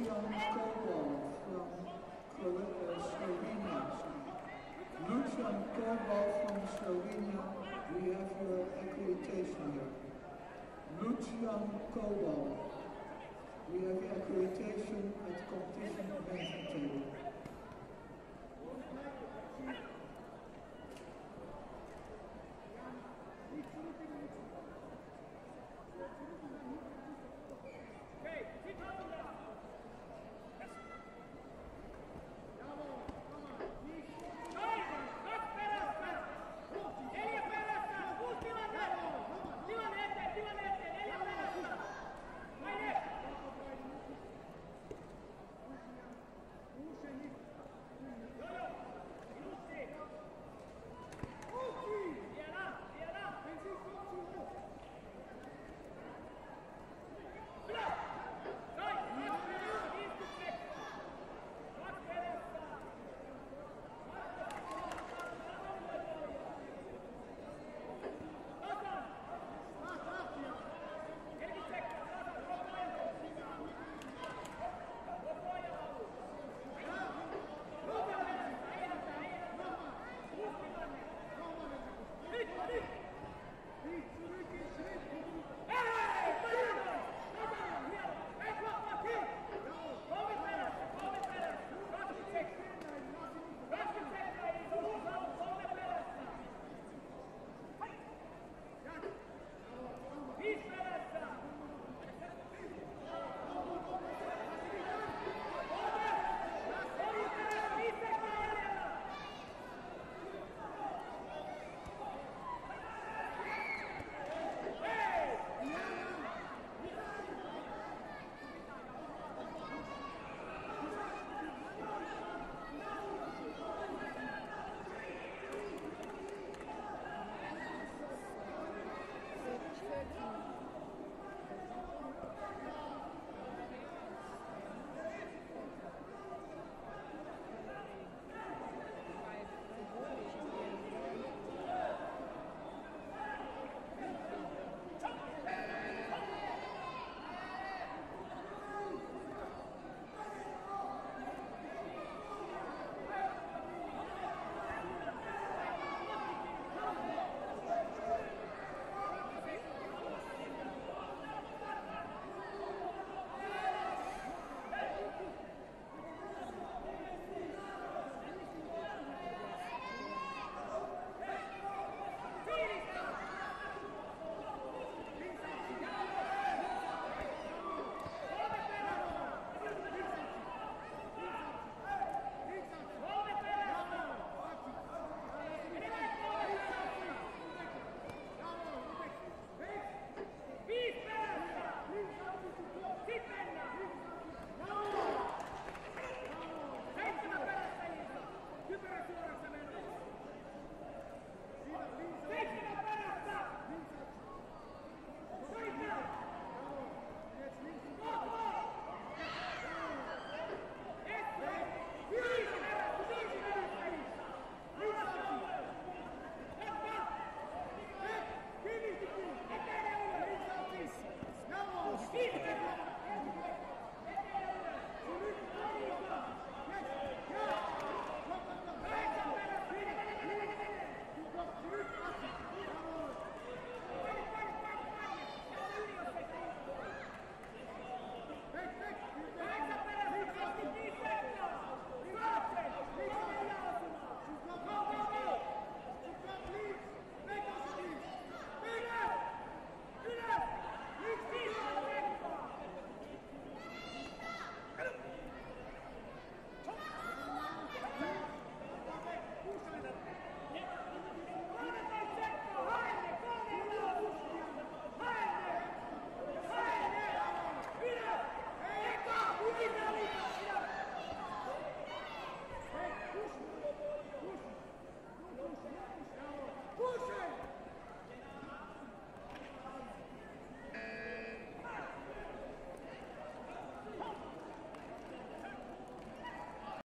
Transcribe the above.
Lucian Kobal from Col- Slovenia. Lucian Kobal from Slovenia, we have your accreditation here. Lucian Kobal, we have your accreditation at competition event table.